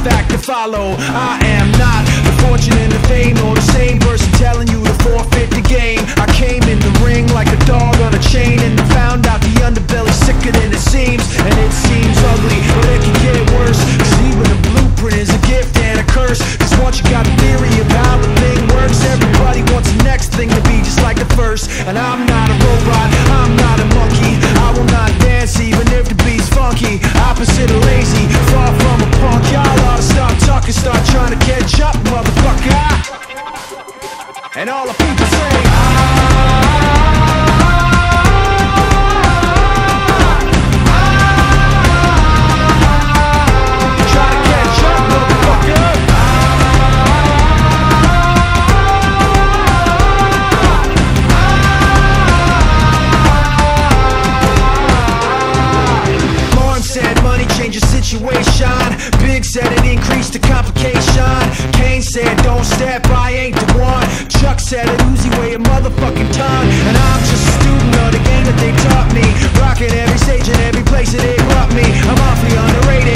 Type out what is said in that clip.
Back to follow. I am not the fortune and the fame or the same person telling you to forfeit the game. I came in the ring like a dog on a chain and I found out the underbelly's sicker than it seems. And it seems ugly, but it can get worse. Cause even a blueprint is a gift and a curse. Cause once you got a theory of how the thing works, everybody wants the next thing to be just like the first. And I'm not a robot, I'm not a monkey. I will not dance even if the beat's funky. Opposite of situation. Big said it increased the complication. Kane said, don't step, I ain't the one. Chuck said it, Uzi weigh a motherfucking ton. And I'm just a student of the game that they taught me. Rocking every stage and every place that they brought me. I'm awfully underrated,